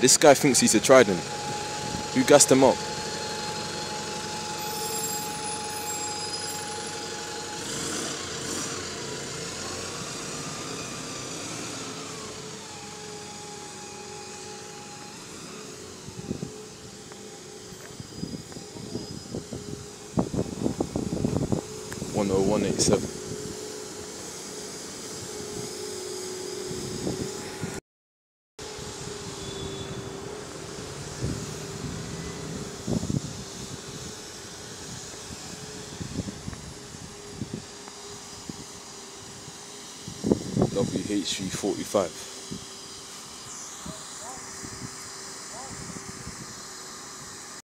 This guy thinks he's a Trident. Who gassed him up? One oh one eight seven. WHV forty five.